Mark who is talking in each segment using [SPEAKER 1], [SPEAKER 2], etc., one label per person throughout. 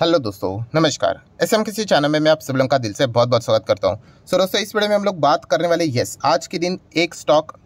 [SPEAKER 1] Hello दोस्तों नमस्कार। S M किसी चैनल में मैं आप सब लोगों का दिल से बहुत बहुत स्वागत करता हूँ। सो so, दोस्तों इस वीडियो में हम लोग बात करने वाले यस आज के दिन एक स्टॉक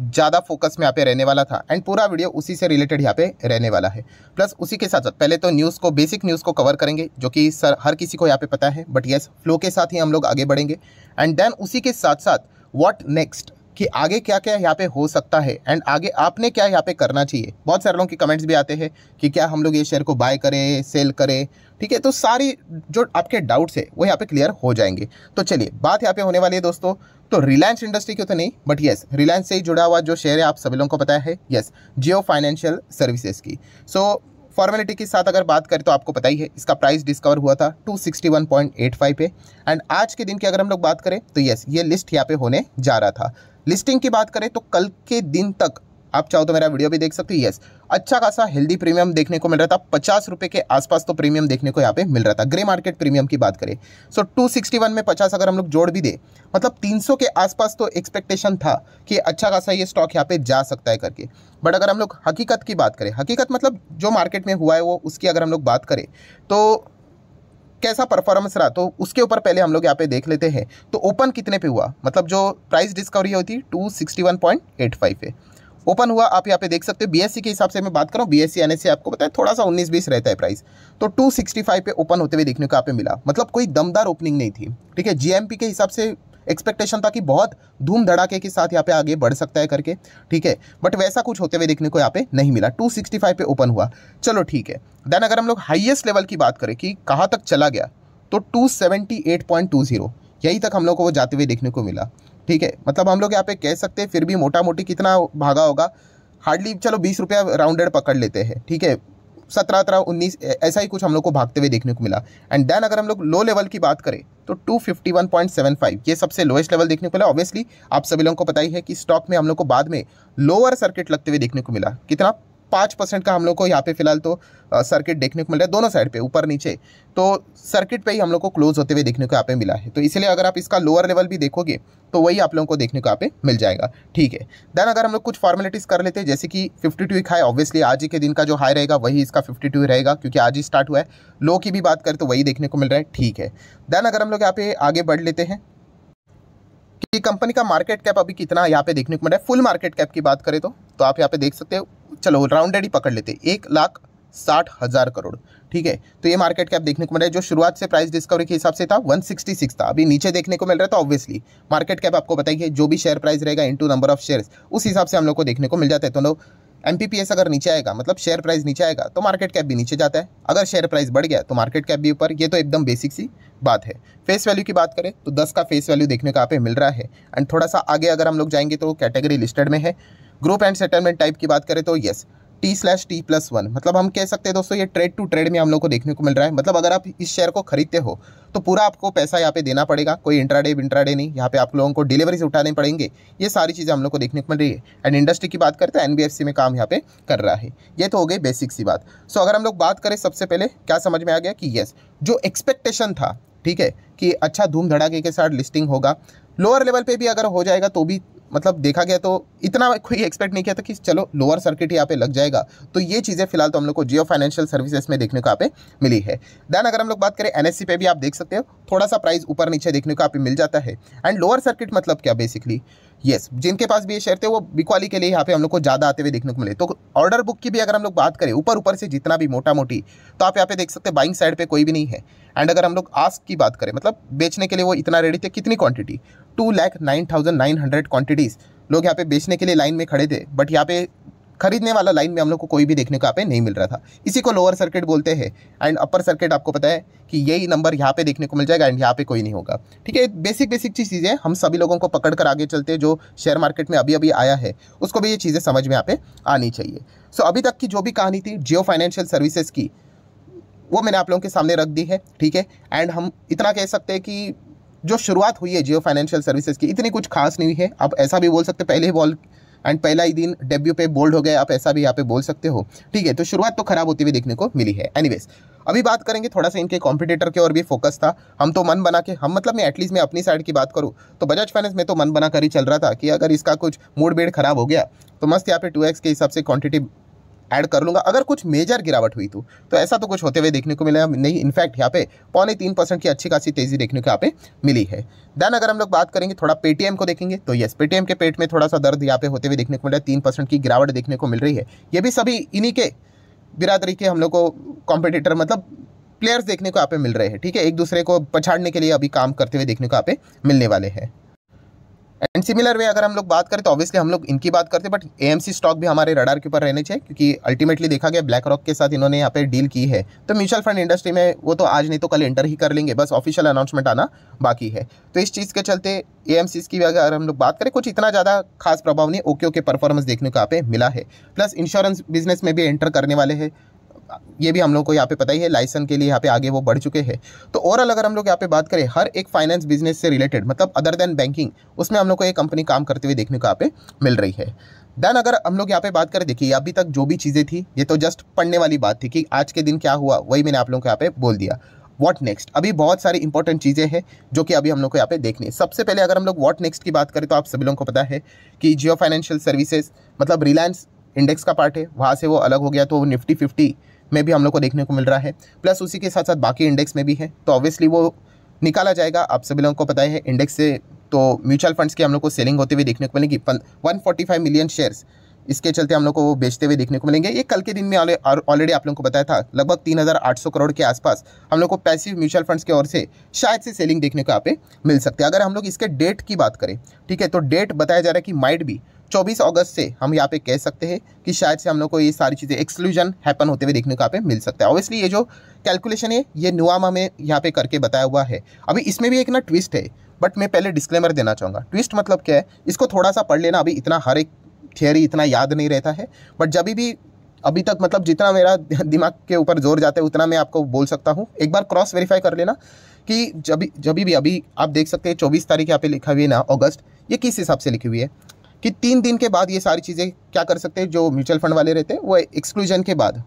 [SPEAKER 1] ज़्यादा फोकस में यहाँ पे रहने वाला था एंड पूरा वीडियो उसी से रिलेटेड यहाँ पे रहने वाला है। प्लस उसी के साथ साथ पहले तो न्यूज़ को बेसिक न्यूज़ को कवर करेंगे जो कि सर हर किसी को यहाँ पे पता है बट यस फ्लो के साथ ही हम लोग आगे बढ़ेंगे। एंड देन उसी के साथ साथ वॉट नेक्स्ट कि आगे क्या क्या यहाँ पे हो सकता है एंड आगे आपने क्या यहाँ पे करना चाहिए। बहुत सारे लोगों के कमेंट्स भी आते हैं कि क्या हम लोग ये शेयर को बाय करें सेल करें ठीक है? तो सारी जो आपके डाउट्स है वो यहाँ पे क्लियर हो जाएँगे। तो चलिए बात यहाँ पे होने वाली है दोस्तों। तो रिलायंस इंडस्ट्री की तो नहीं बट यस रिलायंस से ही जुड़ा हुआ जो शेयर है आप सभी लोगों को पता है। यस जियो फाइनेंशियल सर्विसेज़ की। सो so, फॉर्मेलिटी के साथ अगर बात करें तो आपको पता ही है इसका प्राइस डिस्कवर हुआ था 261.85 पे। एंड आज के दिन की अगर हम लोग बात करें तो यस ये लिस्ट यहाँ पे होने जा रहा था। लिस्टिंग की बात करें तो कल के दिन तक, आप चाहो तो मेरा वीडियो भी देख सकते हो यस अच्छा खासा हेल्दी प्रीमियम देखने को मिल रहा था, पचास रुपये के आसपास तो प्रीमियम देखने को यहाँ पे मिल रहा था। ग्रे मार्केट प्रीमियम की बात करें सो टू सिक्सटी वन में पचास अगर हम लोग जोड़ भी दे मतलब तीन सौ के आसपास तो एक्सपेक्टेशन था कि अच्छा खासा ये स्टॉक यहाँ पे जा सकता है करके। बट अगर हम लोग हकीकत की बात करें, हकीकत मतलब जो मार्केट में हुआ है वो, उसकी अगर हम लोग बात करें तो कैसा परफॉर्मेंस रहा? तो उसके ऊपर पहले हम लोग यहाँ पे देख लेते हैं। तो ओपन कितने पे हुआ? मतलब जो प्राइस डिस्कवरी होती two sixty one point eight five पे। ओपन हुआ, आप यहाँ पे देख सकते हो। बीएससी के हिसाब से मैं बात करूँ बी बीएससी सी आपको बताया थोड़ा सा उन्नीस बीस रहता है प्राइस तो 265 पे ओपन होते हुए देखने को आप मिला। मतलब कोई दमदार ओपनिंग नहीं थी। ठीक है? जीएमपी के हिसाब से एक्सपेक्टेशन था कि बहुत धूम धड़ाके के साथ यहाँ पे आगे बढ़ सकता है करके, ठीक है? बट वैसा कुछ होते हुए देखने को यहाँ पे नहीं मिला। 265 पे ओपन हुआ। चलो ठीक है। देन अगर हम लोग हाईएस्ट लेवल की बात करें कि कहाँ तक चला गया तो 278.20 यही तक हम लोग को वो जाते हुए देखने को मिला। ठीक है? मतलब हम लोग यहाँ पे कह सकते हैं फिर भी मोटा मोटी कितना भागा होगा। हार्डली चलो बीस रुपया राउंडेड पकड़ लेते हैं। ठीक है? सत्रह, अठारह, उन्नीस ऐसा ही कुछ हम लोग को भागते हुए देखने को मिला। एंड देन अगर हम लोग लो लेवल की बात करें तो 251.75 ये सबसे लोएस्ट लेवल देखने को मिला ऑब्वियसली आप सभी लोगों को पता ही है कि स्टॉक में हम लोग को बाद में लोअर सर्किट लगते हुए देखने को मिला। कितना? पाँच परसेंट का हम लोग को यहाँ पे फ़िलहाल तो सर्किट देखने को मिल रहा है, दोनों साइड पे, ऊपर नीचे। तो सर्किट पे ही हम लोग को क्लोज होते हुए देखने को यहाँ पे मिला है। तो इसलिए अगर आप इसका लोअर लेवल भी देखोगे तो वही आप लोगों को देखने को यहाँ पे मिल जाएगा। ठीक है। देन अगर हम लोग कुछ फॉर्मेलिटीज़ कर लेते हैं, जैसे कि फिफ्टी टू हाई ऑब्वियसली आज ही के दिन का जो हाई रहेगा, वही इसका फिफ्टी टू रहेगा, क्योंकि आज ही स्टार्ट हुआ है। लो की भी बात करें तो वही देखने को मिल रहा है। ठीक है। देन अगर हम लोग यहाँ पे आगे बढ़ लेते हैं, कि कंपनी का मार्केट कैप अभी कितना यहाँ पे देखने को मिल रहा है फुल मार्केट कैप की बात करें तो तो आप यहाँ पे देख सकते हो। चलो राउंडेड ही पकड़ लेते। एक लाख साठ हज़ार करोड़। ठीक है? तो ये मार्केट कैप देखने को मिल रहा है, जो शुरुआत से प्राइस डिस्कवरी के हिसाब से था 166 था। अभी नीचे देखने को मिल रहा तो ऑब्वियसली मार्केट कैप आपको बताइए जो भी शेयर प्राइस रहेगा इनटू नंबर ऑफ़ शेयर्स उस हिसाब से हम लोग को देखने को मिल जाता है। तो लोग एम अगर नीचे आएगा मतलब शेयर प्राइस नीचे आएगा तो मार्केट कैप भी नीचे जाता है। अगर शेयर प्राइस बढ़ गया तो मार्केट कैप भी ऊपर। ये तो एकदम बेसिक सी बात है। फेस वैल्यू की बात करें तो दस का फेस वैल्यू देखने को यहाँ पे मिल रहा है। एंड थोड़ा सा आगे अगर हम लोग जाएँगे तो कैटेगरी लिस्टेड में है। ग्रुप एंड सेटलमेंट टाइप की बात करें तो yes T slash T plus one मतलब हम कह सकते हैं दोस्तों ये ट्रेड टू ट्रेड में हम लोग को देखने को मिल रहा है। मतलब अगर आप इस शेयर को खरीदते हो तो पूरा आपको पैसा यहाँ पे देना पड़ेगा, कोई इंट्राडे इंट्राडे नहीं, यहाँ पे आप लोगों को डिलीवरी से उठाने पड़ेंगे। ये सारी चीज़ें हम लोग को देखने को मिल रही है। एंड इंडस्ट्री की बात करते हैं एन में काम यहाँ पे कर रहा है। ये तो हो गई बेसिक सी बात। सो अगर हम लोग बात करें सबसे पहले, क्या समझ में आ गया कि येस जो एक्सपेक्टेशन था, ठीक है, कि अच्छा धूम धड़ाके के साथ लिस्टिंग होगा लोअर लेवल पे भी अगर हो जाएगा तो भी मतलब देखा गया तो इतना कोई एक्सपेक्ट नहीं किया था कि चलो लोअर सर्किट यहाँ पे लग जाएगा। तो ये चीज़ें फ़िलहाल तो हम लोग को जियो फाइनेंशियल सर्विसेज़ में देखने को यहाँ पे मिली है। देन अगर हम लोग बात करें एनएससी पे भी आप देख सकते हो, थोड़ा सा प्राइस ऊपर नीचे देखने को आप मिल जाता है। एंड लोअर सर्किट मतलब क्या बेसिकली येस जिनके पास भी ये शेयर थे, वो बिकवाली के लिए यहाँ पे हम लोग को ज़्यादा आते हुए देखने को मिले। तो ऑर्डर बुक की भी अगर हम लोग बात करें, ऊपर ऊपर से जितना भी मोटा मोटी तो आप यहाँ पे देख सकते हैं बाइंग साइड पे कोई भी नहीं है। एंड अगर हम लोग आस्क की बात करें मतलब बेचने के लिए वो इतना रेडी थे, कितनी quantity two lakh nine thousand nine hundred quantities लोग यहाँ पे बेचने के लिए लाइन में खड़े थे बट यहाँ पे खरीदने वाला लाइन में हम लोग को कोई भी देखने को यहाँ पे नहीं मिल रहा था। इसी को लोअर सर्किट बोलते हैं एंड अपर सर्किट आपको पता है कि यही नंबर यहाँ पे देखने को मिल जाएगा एंड यहाँ पे कोई नहीं होगा। ठीक है बेसिक बेसिक चीज़ हम सभी लोगों को पकड़ कर आगे चलते हैं जो शेयर मार्केट में अभी अभी आया है उसको भी ये चीज़ें समझ में यहाँ पे आनी चाहिए। सो so, अभी तक की जो भी कहानी थी जियो फाइनेंशियल सर्विसेज़ की वो मैंने आप लोगों के सामने रख दी है ठीक है? एंड हम इतना कह सकते हैं कि जो शुरुआत हुई है जियो फाइनेंशियल सर्विसेज़ की इतनी कुछ खास नहीं है। आप ऐसा भी बोल सकते पहले ही बॉल एंड पहला ही दिन डेब्यू पे बोल्ड हो गया आप ऐसा भी यहाँ पे बोल सकते हो। ठीक है तो शुरुआत तो खराब होती हुई देखने को मिली है। एनीवेज अभी बात करेंगे थोड़ा सा इनके कॉम्पिटेटर के और भी फोकस था। हम तो मन बना के, हम मतलब मैं एटलीस्ट मैं अपनी साइड की बात करूँ तो बजाज फाइनेंस में तो मन बना कर ही चल रहा था कि अगर इसका कुछ मूड बेड खराब हो गया तो मस्त यहाँ पे टू के हिसाब से क्वान्टिटी ऐड कर लूँगा। अगर कुछ मेजर गिरावट हुई तो। तो ऐसा तो कुछ होते हुए देखने को मिला नहीं इनफैक्ट यहाँ पे पौने तीन परसेंट की अच्छी खासी तेज़ी देखने को यहाँ पे मिली है। देन अगर हम लोग बात करेंगे, थोड़ा पेटीएम को देखेंगे तो यस पेटीएम के पेट में थोड़ा सा दर्द यहाँ पे होते हुए देखने को मिल तीन परसेंट की गिरावट देखने को मिल रही है। ये भी सभी इन्हीं के बिरादरी के हम लोग को कॉम्पिटिटर मतलब प्लेयर्स देखने को यहाँ पे मिल रहे हैं। ठीक है? एक दूसरे को पछाड़ने के लिए अभी काम करते हुए देखने को यहाँ पे मिलने वाले हैं। एंड सिमिलर वे अगर हम लोग बात करें तो ऑब्वियसली हम लोग इनकी बात करते हैं बट एएमसी स्टॉक भी हमारे रडार के ऊपर रहने चाहिए, क्योंकि अल्टीमेटली देखा गया ब्लैक रॉक के साथ इन्होंने यहाँ पे डील की है। तो म्यूचुअल फंड इंडस्ट्री में वो तो आज नहीं तो कल एंटर ही कर लेंगे, बस ऑफिशियल अनाउंसमेंट आना बाकी है। तो इस चीज़ के चलते ए की अगर हम लोग बात करें, कुछ इतना ज़्यादा खास प्रभाव नहीं ओके ओके परफॉर्मेंस देखने को यहाँ पे मिला है। प्लस इंश्योरेंस बिज़नेस में भी एंटर करने वाले हैं। ये भी हम लोग को यहाँ पे पता ही है लाइसेंस के लिए यहाँ पे आगे वो बढ़ चुके हैं। तो ओवरऑल अगर हम लोग यहाँ पे बात करें, हर एक फाइनेंस बिज़नेस से रिलेटेड मतलब अदर देन बैंकिंग उसमें हम लोग को ये कंपनी काम करते हुए देखने को यहाँ पे मिल रही है। देन अगर हम लोग यहाँ पे बात करें, देखिए, अभी तक जो भी चीज़ें थी, ये तो जस्ट पढ़ने वाली बात थी कि आज के दिन क्या हुआ, वही मैंने आप लोगों को यहाँ पे बोल दिया। वॉट नेक्स्ट अभी बहुत सारी इंपॉर्टेंट चीज़ें हैं जो कि अभी हम लोग को यहाँ पे देखनी है। सबसे पहले अगर हम लोग वॉट नेक्स्ट की बात करें तो आप सभी लोगों को पता है कि जियो फाइनेंशियल सर्विसेज़ मतलब रिलायंस इंडेक्स का पार्ट है, वहाँ से वो अलग हो गया तो वो निफ्टी फिफ्टी में भी हम लोग को देखने को मिल रहा है। प्लस उसी के साथ साथ बाकी इंडेक्स में भी है। तो ऑब्वियसली वो निकाला जाएगा। आप सभी लोगों को पता है इंडेक्स से तो म्यूचुअल फंड्स की हम लोग को सेलिंग होते हुए देखने को मिलेगी। One forty five million shares इसके चलते हम लोग को वो बेचते हुए देखने को मिलेंगे। ये कल के दिन में ऑलरेडी आप लोगों को बताया था, लगभग तीन हज़ार आठ सौ करोड़ के आसपास हम लोग को पैसिव म्यूचुअल फंड्स की ओर से शायद से सेलिंग देखने को यहाँ पे मिल सकते हैं। अगर हम लोग इसके डेट की बात करें, ठीक है तो डेट बताया जा रहा है कि माइट भी 24 अगस्त से हम यहाँ पे कह सकते हैं कि शायद से हम लोग को ये सारी चीज़ें एक्सक्लूजन हैपन होते हुए देखने को यहाँ पे मिल सकता है। ऑब्वियसली ये जो कैलकुलेशन है, ये नुआमा में यहाँ पे करके बताया हुआ है। अभी इसमें भी एक ना ट्विस्ट है बट मैं पहले डिस्क्लेमर देना चाहूँगा। ट्विस्ट मतलब क्या है? इसको थोड़ा सा पढ़ लेना, अभी इतना हर एक थियरी इतना याद नहीं रहता है। बट जब भी, अभी तक मतलब जितना मेरा दिमाग के ऊपर ज़ोर जाता है, उतना मैं आपको बोल सकता हूँ। एक बार क्रॉस वेरीफाई कर लेना कि जब जब भी अभी आप देख सकते हैं, चौबीस तारीख यहाँ पे लिखा हुई है ना, अगस्त, ये किस हिसाब से लिखी हुई है? कि तीन दिन के बाद ये सारी चीज़ें क्या कर सकते हैं, जो म्यूचुअल फंड वाले रहते हैं, वो एक्सक्लूजन के बाद,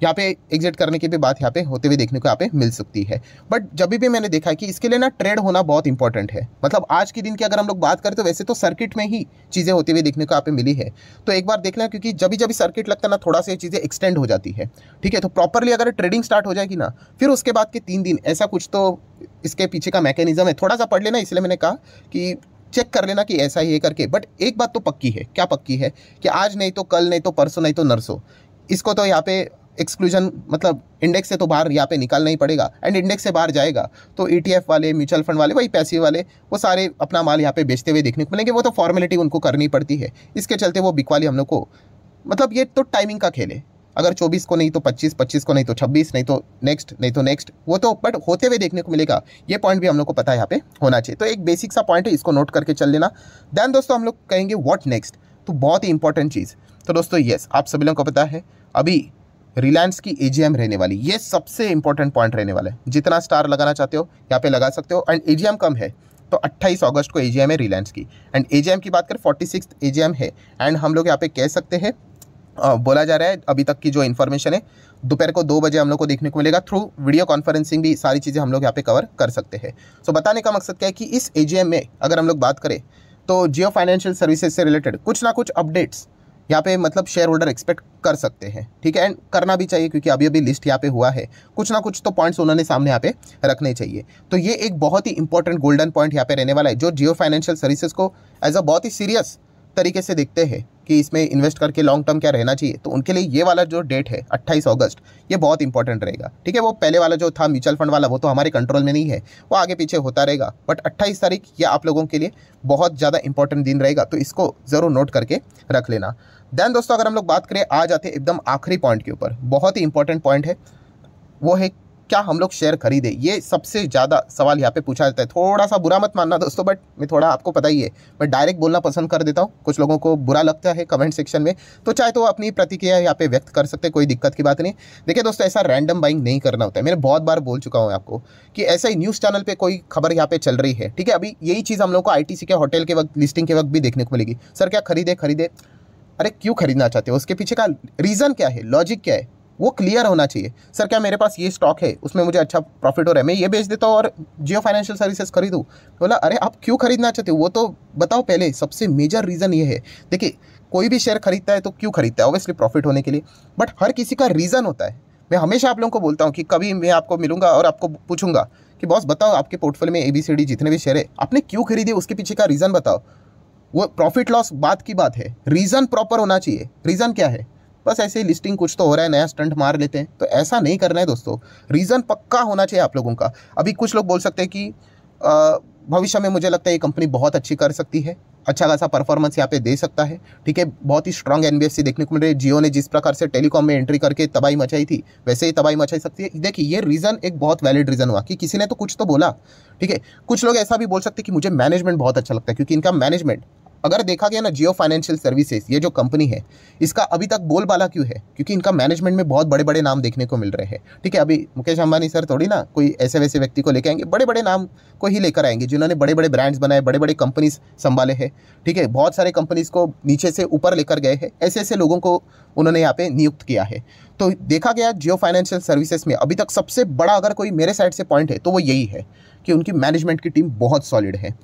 [SPEAKER 1] यहाँ पे एग्जिट करने की भी बात यहाँ पे होते हुए देखने को यहाँ पे मिल सकती है। बट जब भी मैंने देखा कि इसके लिए ना ट्रेड होना बहुत इंपॉर्टेंट है मतलब आज के दिन की अगर हम लोग बात करें तो वैसे तो सर्किट में ही चीज़ें होती हुई देखने को यहाँ पे मिली है। तो एक बार देख लें क्योंकि जब जब सर्किट लगता है ना, थोड़ा सा ये चीज़ें एक्सटेंड हो जाती है, ठीक है? तो प्रॉपरली अगर ट्रेडिंग स्टार्ट हो जाएगी ना, फिर उसके बाद के तीन दिन, ऐसा कुछ तो इसके पीछे का मैकेनिज्म है। थोड़ा सा पढ़ लेना, इसलिए मैंने कहा कि चेक कर लेना कि ऐसा ही है करके। बट एक बात तो पक्की है। क्या पक्की है? कि आज नहीं तो कल नहीं तो परसों नहीं तो नरसों। इसको तो यहाँ पे एक्सक्लूजन मतलब इंडेक्स से तो बाहर यहाँ पे निकालना ही पड़ेगा। एंड इंडेक्स से बाहर जाएगा। तो ई e वाले म्यूचुअल फंड वाले, वही पैसे वाले, वो सारे अपना माल यहाँ पे बेचते हुए देखने को मिलेंगे। वो तो फॉर्मेलिटी उनको करनी पड़ती है। इसके चलते वो बिकवाली हम लोग को मतलब ये तो टाइमिंग का खेल है। अगर 24 को नहीं तो 25 25 को नहीं तो 26 नहीं तो नेक्स्ट नहीं तो नेक्स्ट वो तो बट होते हुए देखने को मिलेगा। ये पॉइंट भी हम लोग को पता है यहाँ पे होना चाहिए। तो एक बेसिक सा पॉइंट है, इसको नोट करके चल लेना देन दोस्तों हम लोग कहेंगे वॉट नेक्स्ट तो बहुत ही इंपॉर्टेंट चीज़। तो दोस्तों येस आप सभी लोगों को पता है, अभी रिलायंस की एजीएम रहने वाली, ये सबसे इंपॉर्टेंट पॉइंट रहने वाला है। जितना स्टार लगाना चाहते हो, यहाँ पे लगा सकते हो। एंड एजीएम कम है तो 28 अगस्त को एजीएम है रिलायंस की। एंड एजीएम की बात करें फोर्टी सिक्स है। एंड हम लोग यहाँ पे कह सकते हैं बोला जा रहा है अभी तक की जो इन्फॉर्मेशन है दोपहर को दो बजे हम लोग को देखने को मिलेगा। थ्रू वीडियो कॉन्फ्रेंसिंग भी सारी चीज़ें हम लोग यहाँ पे कवर कर सकते हैं। सो so, बताने का मकसद क्या है कि इस एजीएम में अगर हम लोग बात करें तो जियो फाइनेंशियल सर्विसेज़ से रिलेटेड कुछ ना कुछ अपडेट्स यहाँ पे मतलब शेयर होल्डर एक्सपेक्ट कर सकते हैं। ठीक है? एंड करना भी चाहिए क्योंकि अभी अभी लिस्ट यहाँ पे हुआ है। कुछ ना कुछ तो पॉइंट्स उन्होंने सामने यहाँ पे रखने चाहिए। तो ये एक बहुत ही इंपॉर्टेंट गोल्डन पॉइंट यहाँ पे रहने वाला है जो जियो फाइनेंशियल सर्विसेज़ को एज अ बहुत ही सीरियस तरीके से देखते हैं। कि इसमें इन्वेस्ट करके लॉन्ग टर्म क्या रहना चाहिए? तो उनके लिए ये वाला जो डेट है 28 अगस्त, ये बहुत इंपॉर्टेंट रहेगा। ठीक है, वो पहले वाला जो था म्यूचुअल फंड वाला, वो तो हमारे कंट्रोल में नहीं है, वो आगे पीछे होता रहेगा। बट 28 तारीख ये आप लोगों के लिए बहुत ज़्यादा इंपॉर्टेंट दिन रहेगा तो इसको ज़रूर नोट करके रख लेना। देन दोस्तों, अगर हम लोग बात करें, आ जाते एकदम आखिरी पॉइंट के ऊपर। बहुत ही इंपॉर्टेंट पॉइंट है, वो है क्या हम लोग शेयर खरीदे? ये सबसे ज़्यादा सवाल यहाँ पे पूछा जाता है। थोड़ा सा बुरा मत मानना दोस्तों बट मैं थोड़ा आपको पता ही है। मैं डायरेक्ट बोलना पसंद कर देता हूँ। कुछ लोगों को बुरा लगता है कमेंट सेक्शन में। तो चाहे तो अपनी प्रतिक्रिया यहाँ पे व्यक्त कर सकते कोई दिक्कत की बात नहीं। देखिए दोस्तों, ऐसा रैंडम बाइंग नहीं करना होता है। मैंने बहुत बार बोल चुका हूँ आपको कि ऐसा ही न्यूज़ चैनल पर कोई खबर यहाँ पे चल रही है। ठीक है, अभी यही चीज़ हम लोग को आईटीसी के होटल के वक्त लिस्टिंग के वक्त भी देखने को मिलेगी। सर, क्या खरीदे खरीदे? अरे, क्यों खरीदना चाहते हो? उसके पीछे का रीज़न क्या है? लॉजिक क्या है? वो क्लियर होना चाहिए। सर क्या मेरे पास ये स्टॉक है? उसमें मुझे अच्छा प्रॉफिट हो रहा है। मैं ये बेच देता हूँ और जियो फाइनेंशियल सर्विसेज़ खरीदूँ। बोला, अरे, आप क्यों खरीदना चाहते हो? वो तो बताओ पहले, सबसे मेजर रीज़न ये है। देखिए, कोई भी शेयर खरीदता है तो क्यों खरीदता है? ऑब्वियसली प्रॉफिट होने के लिए। बट हर किसी का रीज़न होता है। मैं हमेशा आप लोगों को बोलता हूँ कि कभी मैं आपको मिलूँगा और आपको पूछूँगा कि, बॉस, बताओ आपके पोर्टफोलियो में ए बी सी डी जितने भी शेयर है, आपने क्यों खरीदे? उसके पीछे का रीज़न बताओ। वो प्रॉफिट लॉस बात की बात है। रीज़न प्रॉपर होना चाहिए। रीज़न क्या है? बस ऐसे ही लिस्टिंग कुछ तो हो रहा है, नया स्टंट मार लेते हैं। तो ऐसा नहीं करना है दोस्तों। रीज़न पक्का होना चाहिए आप लोगों का। अभी कुछ लोग बोल सकते हैं कि भविष्य में मुझे लगता है ये कंपनी बहुत अच्छी कर सकती है। अच्छा खासा परफॉर्मेंस यहाँ पे दे सकता है। ठीक है, बहुत ही स्ट्रॉन्ग एनबीएफसी देखने को मिल रही है। जियो ने जिस प्रकार से टेलीकॉम में एंट्री करके तबाही मचाई थी, वैसे ही तबाही मचाई सकती है। देखिए, ये रीज़न एक बहुत वैलिड रीज़न हुआ कि किसी ने तो कुछ तो बोला। ठीक है, कुछ लोग ऐसा भी बोल सकते कि मुझे मैनेजमेंट बहुत अच्छा लगता है, क्योंकि इनका मैनेजमेंट अगर देखा गया ना जियो फाइनेंशियल सर्विसेज़, ये जो कंपनी है, इसका अभी तक बोलबाला क्यों है? क्योंकि इनका मैनेजमेंट में बहुत बड़े बड़े नाम देखने को मिल रहे हैं। ठीक है, अभी मुकेश अंबानी सर थोड़ी ना कोई ऐसे वैसे व्यक्ति को लेकर आएँगे बड़े बड़े नाम को ही लेकर आएँगे, जिन्होंने बड़े बड़े ब्रांड्स बनाए बड़े बड़े कंपनीज़ संभाले हैं। ठीक है, बहुत सारे कंपनीज़ को नीचे से ऊपर लेकर गए हैं ऐसे ऐसे लोगों को उन्होंने यहाँ पे नियुक्त किया है। तो देखा गया जियो फाइनेंशियल सर्विसेज़ में अभी तक सबसे बड़ा अगर कोई मेरे साइड से पॉइंट है तो वो यही है कि उनकी मैनेजमेंट की टीम बहुत सॉलिड है।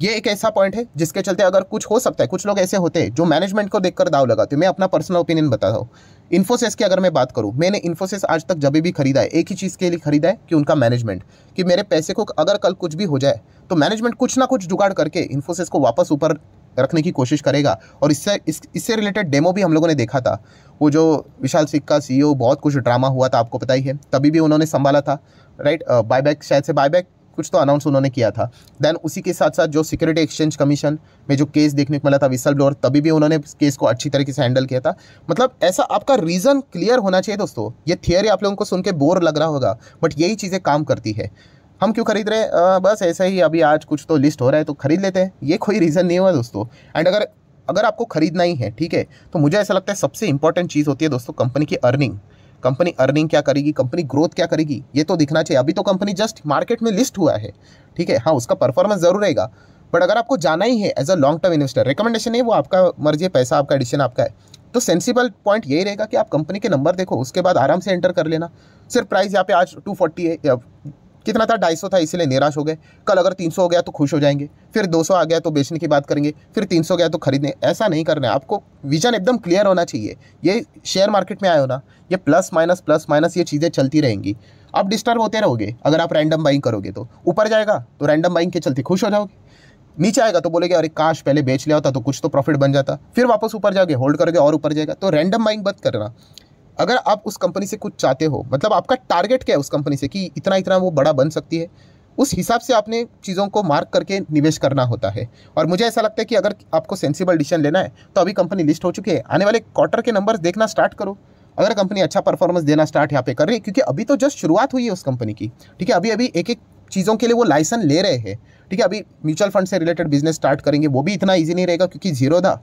[SPEAKER 1] ये एक ऐसा पॉइंट है जिसके चलते अगर कुछ हो सकता है, कुछ लोग ऐसे होते हैं जो मैनेजमेंट को देखकर दाव लगाते हैं। मैं अपना पर्सनल ओपिनियन बता रहा हूँ। इन्फोसिस की अगर मैं बात करूँ, मैंने इन्फोसिस आज तक जब भी खरीदा है, एक ही चीज़ के लिए खरीदा है कि उनका मैनेजमेंट कि मेरे पैसे को अगर कल कुछ भी हो जाए तो मैनेजमेंट कुछ ना कुछ जुगाड़ करके इन्फोसिस को वापस ऊपर रखने की कोशिश करेगा। और इससे, इस, इससे रिलेटेड डेमो भी हम लोगों ने देखा था। वो जो विशाल सिख का सी बहुत कुछ ड्रामा हुआ था, आपको पता ही है। तभी भी उन्होंने संभाला था राइट बायबैक शायद से बायबैक कुछ तो अनाउंस उन्होंने किया था। देन उसी के साथ साथ जो सिक्योरिटी एक्सचेंज कमीशन में जो केस देखने को मिला था विसल ब्लोअर तभी भी उन्होंने केस को अच्छी तरीके से हैंडल किया था। मतलब ऐसा आपका रीज़न क्लियर होना चाहिए दोस्तों। ये थियरी आप लोगों को सुन के बोर लग रहा होगा बट यही चीज़ें काम करती है। हम क्यों खरीद रहे हैं? बस ऐसा ही अभी आज कुछ तो लिस्ट हो रहा है तो खरीद लेते हैं। ये कोई रीज़न नहीं हुआ दोस्तों। एंड अगर अगर आपको खरीदना ही है, ठीक है? तो मुझे ऐसा लगता है सबसे इंपॉर्टेंट चीज़ होती है दोस्तों कंपनी की अर्निंग कंपनी अर्निंग क्या करेगी? कंपनी ग्रोथ क्या करेगी? ये तो दिखना चाहिए। अभी तो कंपनी जस्ट मार्केट में लिस्ट हुआ है। ठीक है? हाँ उसका परफॉर्मेंस ज़रूर रहेगा। बट अगर आपको जाना ही है as a long term investor recommendation है वो आपका मर्ज़ी है, पैसा आपका एडिशन आपका है। तो सेंसिबल पॉइंट यही रहेगा कि आप कंपनी के नंबर देखो, उसके बाद आराम से एंटर कर लेना। सिर्फ़ प्राइस यहाँ पे आज टू फोर्टी है कितना था? ढाई था, इसीलिए निराश हो गए। कल अगर तीन सौ हो गया तो खुश हो जाएँगे। फिर दो सौ आ गया तो बेचने की बात करेंगे। फिर तीन सौ गया तो खरीदने। ऐसा नहीं करना है। आपको विजन एकदम क्लियर होना चाहिए। ये शेयर मार्केट में आए हो ना, ये प्लस माइनस प्लस माइनस ये चीज़ें चलती रहेंगी। आप डिस्टर्ब होते रहोगे। अगर आप रैंडम बाइंग करोगे तो। ऊपर जाएगा तो रैंडम बाइंग के चलते खुश हो जाओगे। नीचे आएगा तो बोलेगे, अरे, काश पहले बेच लिया होता तो कुछ तो प्रॉफिट बन जाता। फिर वापस ऊपर जाओगे होल्ड करोगे और ऊपर जाएगा। तो रैंडम बाइंग बंद करना। अगर आप उस कंपनी से कुछ चाहते हो मतलब आपका टारगेट क्या है उस कंपनी से कि इतना इतना वो बड़ा बन सकती है, उस हिसाब से आपने चीज़ों को मार्क करके निवेश करना होता है। और मुझे ऐसा लगता है कि अगर आपको सेंसिबल डिसीज़न लेना है तो अभी कंपनी लिस्ट हो चुकी है, आने वाले क्वार्टर के नंबर देखना स्टार्ट करो। अगर कंपनी अच्छा परफॉर्मेंस देना स्टार्ट यहाँ पे कर रही है, क्योंकि अभी तो जस्ट शुरुआत हुई है उस कंपनी की, ठीक है? अभी अभी एक एक चीज़ों के लिए वो लाइसेंस ले रहे हैं, ठीक है? अभी म्यूचुअल फंड से रिलेटेड बिज़नेस स्टार्ट करेंगे, वो भी इतना ईजी नहीं रहेगा, क्योंकि ज़ीरो था।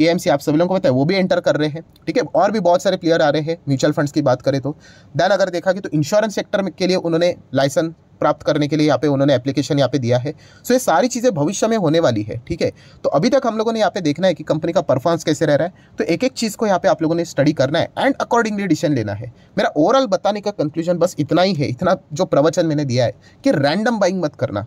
[SPEAKER 1] एएमसी आप सभी लोगों को पता है, वो भी एंटर कर रहे हैं, ठीक है? और भी बहुत सारे प्लेयर आ रहे हैं म्यूचुअल फंड्स की बात करें तो। देन अगर देखा कि तो इंश्योरेंस सेक्टर के लिए उन्होंने लाइसेंस प्राप्त करने के लिए यहाँ पे उन्होंने एप्लीकेशन यहाँ पे दिया है। सो ये सारी चीज़ें भविष्य में होने वाली है, ठीक है? तो अभी तक हम लोगों ने यहाँ पे देखना है कि कंपनी का परफॉर्मेंस कैसे रह रहा है। तो एक एक चीज़ को यहाँ पे आप लोगों ने स्टडी करना है एंड अकॉर्डिंगली डिसीज़न लेना है। मेरा ओवरऑल बताने का कंक्लूजन बस इतना ही है, इतना जो प्रवचन मैंने दिया है कि रैंडम बाइंग मत करना।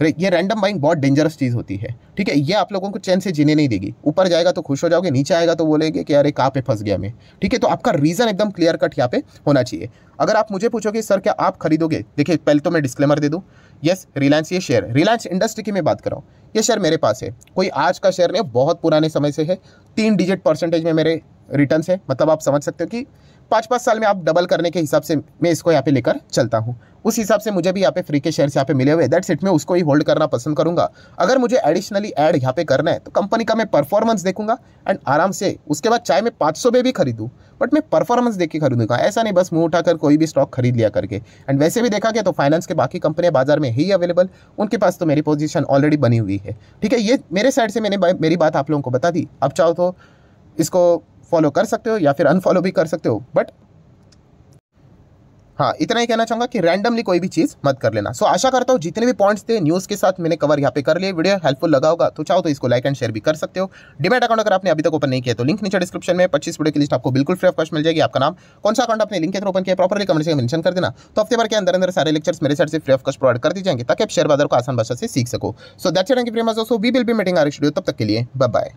[SPEAKER 1] ये रैंडम बाइंग बहुत डेंजरस चीज़ होती है। ठीक है, ये आप लोगों को चैन से जीने नहीं देगी। ऊपर जाएगा तो खुश हो जाओगे, नीचे आएगा तो बोलेगे कि अरे कहाँ पे फंस गया मैं। ठीक है तो आपका रीज़न एकदम क्लियर कट यहाँ पे होना चाहिए। अगर आप मुझे पूछोगे, सर, क्या आप खरीदोगे? देखिए, पहले तो मैं डिस्क्लेमर दे दूँ। यस रिलायंस ये शेयर रिलायंस इंडस्ट्री की मैं बात कर रहा हूँ। ये शेयर मेरे पास है। कोई आज का शेयर नहीं, बहुत पुराने समय से है। तीन डिजिट परसेंटेज में मेरे रिटर्न है। मतलब आप समझ सकते हो कि पाँच पाँच साल में आप डबल करने के हिसाब से मैं इसको यहाँ पे लेकर चलता हूँ। उस हिसाब से मुझे भी यहाँ पे फ्री के शेयर्स यहाँ पे मिले हुए दैट्स इट में उसको ही होल्ड करना पसंद करूँगा। अगर मुझे एडिशनली ऐड यहाँ पे करना है तो कंपनी का मैं परफॉर्मेंस देखूँगा एंड आराम से उसके बाद चाहे मैं पाँच सौ में भी खरीदूँ बट मैं परफॉर्मेंस देख के खरीदूँगा। ऐसा नहीं, बस मुँह उठाकर कोई भी स्टॉक खरीद लिया करके। एंड वैसे भी देखा गया तो फाइनेंस के बाकी कंपनियाँ बाज़ार में ही अवेलेबल उनके पास तो मेरी पोजीशन ऑलरेडी बनी हुई है। ठीक है, ये मेरे साइड से मैंने मेरी बात आप लोगों को बता दी। अब चाहो तो इसको फॉलो कर सकते हो या फिर अनफॉलो भी कर सकते हो बट हाँ इतना ही कहना चाहूँगा कि रैंडमली कोई भी चीज़ मत कर लेना। सो so, आशा करता हूँ जितने भी पॉइंट्स थे न्यूज़ के साथ मैंने कवर यहाँ पे कर लिए। वीडियो हेल्पफुल लगा होगा तो चाहो तो इसको लाइक एंड शेयर भी कर सकते हो। डिमेट अकाउंट अगर आपने अभी तक ओपन नहीं किया तो लिंक नीचे डिस्क्रिप्शन में पच्चीस वीडियो की लिस्ट आपको बिल्कुल फ्री ऑफ़ कॉस्ट मिल जाएगी। आपका नाम कौन सा अकाउंट अपने लिंक के थ्रू ओपन किया प्रॉपरली कमेंट से मेंशन कर देना। तो हफ़्ते भर के अंदर अंदर सारे लेक्चर्स मेरे साइड से फ्री ऑफ़ कॉस्ट प्रोवाइड कर दी जाएँगे ताकि आप शेयर बाज़ार को आसान भाषा से सीख सको। So that's very we will be meeting our studio तब तक के लिए बाय